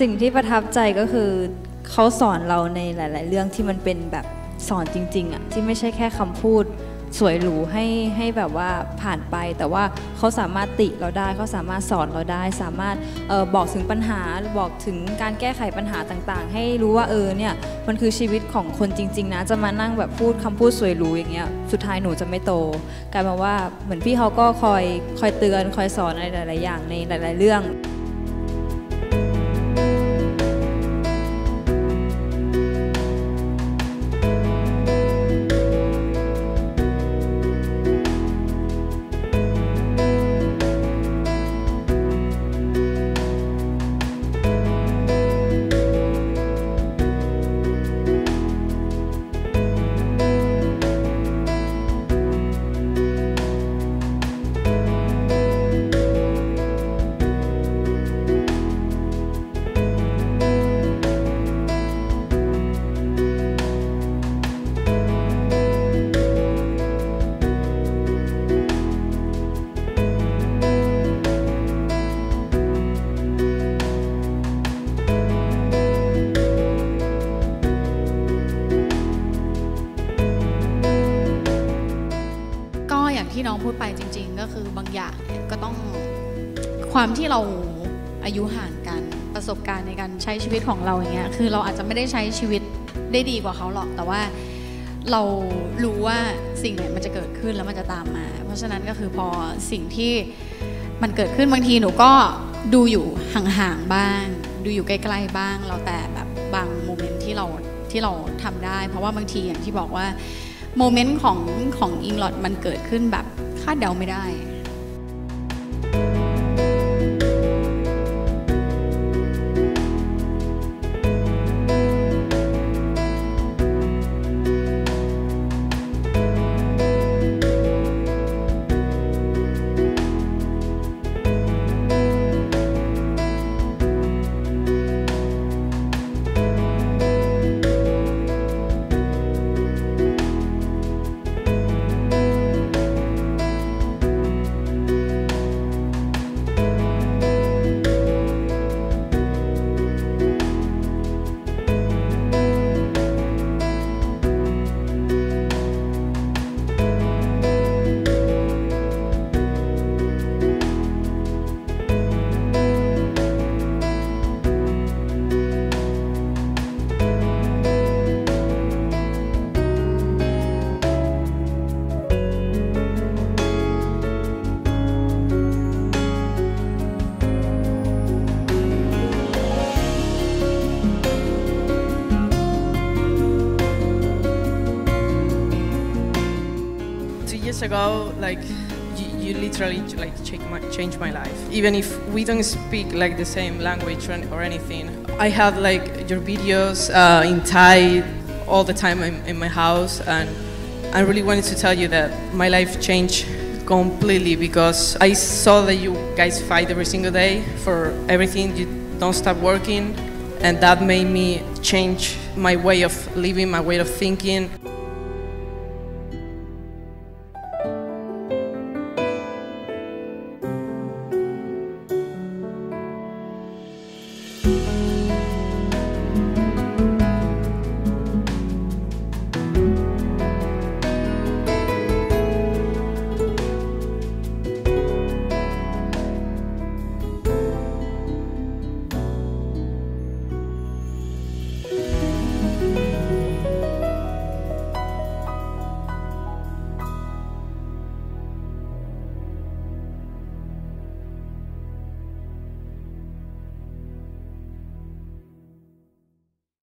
สิ่งที่ประทับใจก็คือเขาสอนเราในหลาย ๆ เรื่องที่มันเป็นแบบสอนจริง ๆอะที่ไม่ใช่แค่คำพูดสวยหรูให้ให้แบบว่าผ่านไป แต่ว่าเขาสามารถติเราได้เขาสามารถสอนเราได้ สามารถออบอกถึงปัญหาบอกถึงการแก้ไขปัญหาต่างๆ ให้รู้ว่าเออเนี่ยมันคือชีวิตของคนจริง ๆ นะ จะมานั่งแบบพูดคำพูดสวยหรูอย่างเงี้ยสุดท้ายหนูจะไม่โตกลายมาว่าเหมือนพี่เขาก็คอยคอยเตือนคอยสอนอะไรหลาย ๆ อย่างในหลาย ๆ เรื่อง ที่น้องพูดไปจริง ๆ ก็คือบางอย่างก็ต้องความที่เราอายุห่างกันประสบการณ์ในการใช้ชีวิตของเราอย่างเงี้ยคือเราอาจจะไม่ได้ใช้ชีวิตได้ดีกว่าเขาหรอกแต่ว่าเรารู้ว่าสิ่งไหนมันจะเกิดขึ้นแล้วมันจะตามมา เพราะฉะนั้นก็คือพอสิ่งที่มันเกิดขึ้นบางทีหนูก็ดูอยู่ห่างๆบ้าง ดูอยู่ใกล้ๆบ้าง เราแต่แบบบางโมเมนต์ที่เราที่เราทำได้ เพราะว่าบางทีอย่างที่บอกว่า โมเมนต์ของของอิงลอดมันเกิดขึ้นแบบคาดเดาไม่ได้ years ago, like you, you literally like change my, changed my life. Even if we don't speak like the same language or, or anything, I have like your videos uh, in Thai all the time in, in my house, and I really wanted to tell you that my life changed completely because I saw that you guys fight every single day for everything. You don't stop working, and that made me change my way of living, my way of thinking.